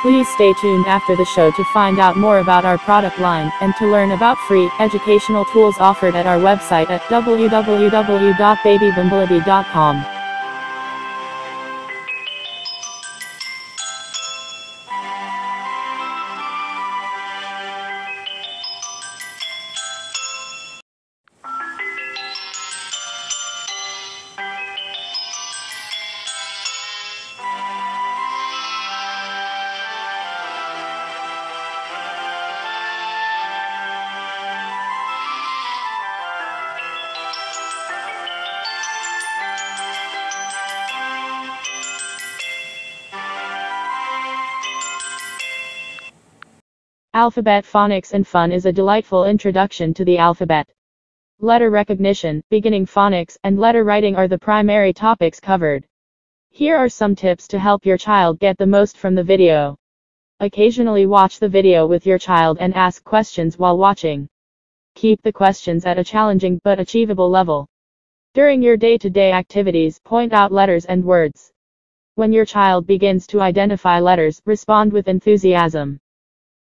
Please stay tuned after the show to find out more about our product line and to learn about free educational tools offered at our website at www.babybumblebee.com. Alphabet Phonics and Fun is a delightful introduction to the alphabet. Letter recognition, beginning phonics, and letter writing are the primary topics covered. Here are some tips to help your child get the most from the video. Occasionally watch the video with your child and ask questions while watching. Keep the questions at a challenging but achievable level. During your day-to-day activities, point out letters and words. When your child begins to identify letters, respond with enthusiasm.